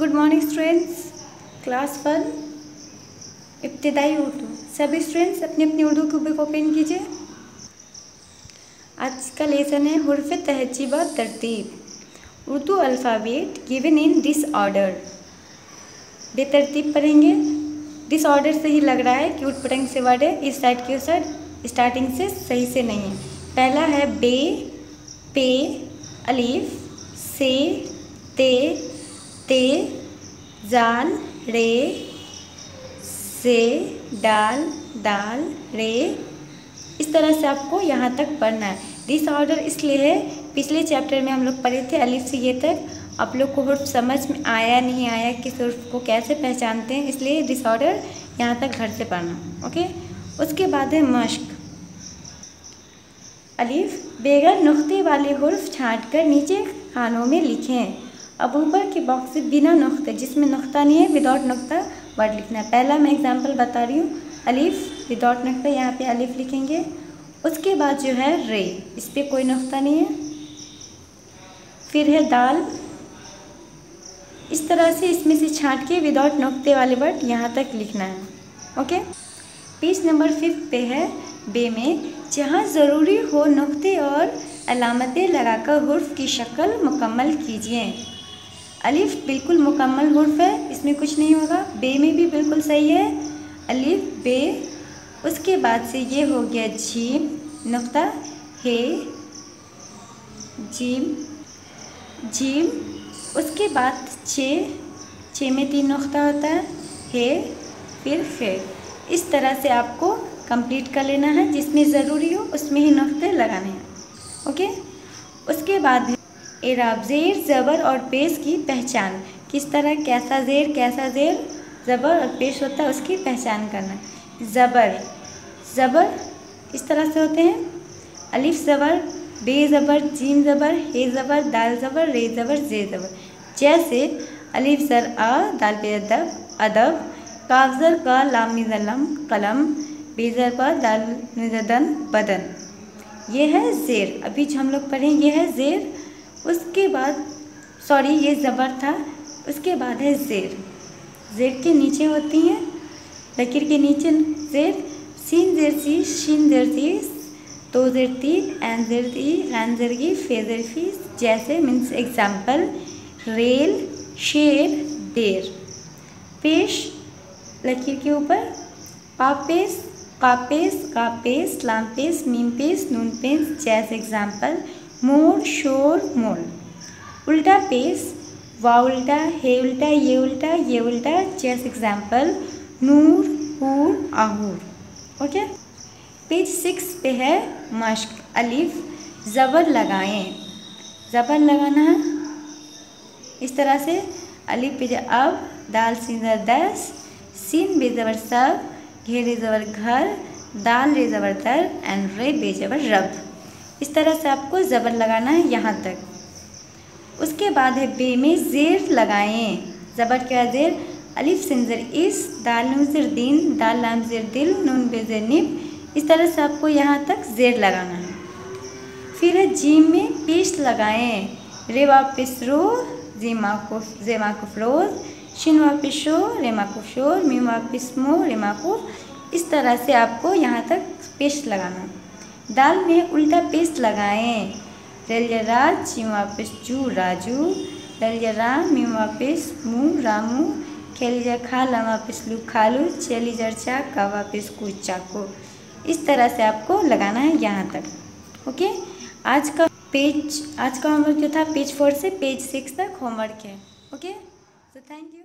Good morning students class one इब्तदाई उर्दू। सभी students अपनी अपनी उर्दू की बुक ओपन कीजिए। आज का लेसन है हरफ तहजीब और तरतीब। Urdu alphabet given in this order बेतरतीब पढ़ेंगे। दिस ऑर्डर से ही लग रहा है कि उठ पटंग से वर्ड है इस साइड की उस साइड स्टार्टिंग से सही से नहीं है। पहला है बे, पे, अलीफ, से, ते ते जाल रे से डाल दाल रे। इस तरह से आपको यहाँ तक पढ़ना है। दिस ऑर्डर इसलिए है, पिछले चैप्टर में हम लोग पढ़े थे अलिफ से ये तक। आप लोग को हर्फ समझ में आया नहीं आया किस हर्फ को कैसे पहचानते हैं, इसलिए दिस ऑर्डर यहाँ तक घर से पढ़ना ओके उसके बाद है मश्क। अलिफ, बेगर नुक्ते वाले हर्फ छाँट कर नीचे खानों में लिखें। अब ऊपर के बॉक्स बिना नुक्ते जिसमें नुक्ता नहीं है विदाउट नुक्ता वर्ड लिखना है। पहला मैं एग्जांपल बता रही हूँ। अलिफ विदाउट नुक्ता यहाँ पे अलिफ लिखेंगे। उसके बाद जो है रे, इस पर कोई नुक्ता नहीं है। फिर है दाल। इस तरह से इसमें से छाट के विदाउट नुक्ते वाले वर्ड यहाँ तक लिखना है। ओके? पेज नंबर फिफ्थ पे है बे में। जहाँ ज़रूरी हो नुक्ते और अलामतें लगाकर हर्फ की शक्ल मुकम्मल कीजिए। अलिफ बिल्कुल मुकम्मल हुर्फ है, इसमें कुछ नहीं होगा। बे में भी बिल्कुल सही है। अलिफ, बे। उसके बाद से ये हो गया जीम नुक्ता, हे जीम जीम उसके बाद छे छे में तीन नुक्ता होता है, हे, फिर फिर। इस तरह से आपको कंप्लीट कर लेना है, जिसमें ज़रूरी हो, उसमें ही नुक्ते लगाने हैं। ओके? उसके बाद एराब ज़ेर ज़बर और पेश की पहचान। किस तरह, कैसा ज़ेर कैसा ज़ेर? ज़बर और पेश होता है उसकी पहचान करना। ज़बर। ज़बर इस तरह से होते हैं? अलिफ ज़बर, बे ज़बर, जीम ज़बर, हे ज़बर, दाल ज़बर, रे ज़बर, जे ज़बर। जैसे अलिफ ज़र, आ, दाल पे अदब अदब। काफजर का, लामी ज़लम कलम। बेज़र पर दाल बदन। ये है ज़ेर। अभी जो हम लोग पढ़ें ये है ज़ेर। उसके बाद सॉरी ये ज़बर था, उसके बाद है ज़ेर। ज़ेर के नीचे होती हैं, लकीर के नीचे ज़ेर, सीन ज़ेर सी, शीन ज़ेर सी तो ज़ेर ती, एन ज़ेर ती, रैन ज़ेर की फे ज़ेर फ़ी, जैसे मीन्स एग्ज़ाम्पल रेल, शेर, देर। पेश, लकीर के ऊपर, पापेस, कापेस कापेस लामपेस मीमपेस नूनपेस, जैसे एग्ज़ाम्पल मोर, शोर, मोल। उल्टा पेस, वा उल्टा, हे उल्टा, ये उल्टा ये उल्टा, जैसे एग्ज़ाम्पल नूर, हूर, आहूर। ओके पेज सिक्स पे है मश्क, अलिफ, ज़बर लगाएँ। ज़बर लगाना है? इस तरह से। अलिफ पे अब, दाल सीजर दस, सीन बेजबर सब, घेरे ज़बर घर, दाल रे ज़बर दर एंड रे बेजबर रब। इस तरह से आपको ज़बर लगाना है यहाँ तक। उसके बाद है बे में ज़ेर लगाएँ। ज़बर क्या ज़ेर? अलिफ सिंजर इस, दाल नूजर दिन, दाल, लाम, ज़ेर, दिल, नून बेजर निब। इस तरह से आपको यहाँ तक ज़ेर लगाना है। फिर है जीम में पेश लगाएँ। रे वापिस रो जेमा को जेमा को फ्रोज शिन वापिस शो रेमा को शोर, मीम वापिस मो रेमा को। इस तरह से आपको यहाँ तक पेश लगाना है। दाल में उल्टा पेस्ट लगाएँ। रलियरा ची वापिस चू राजू रलियरा मी वापिस मुँह रामू। खेलिजा खा ला वापिस लू, खालू। चली, जरचा का वापिस कुछ चाको। इस तरह से आपको लगाना है यहाँ तक। ओके? आज का पेज, आज का होमवर्क जो था, पेज फोर से पेज सिक्स तक होमवर्क है। ओके? So thank you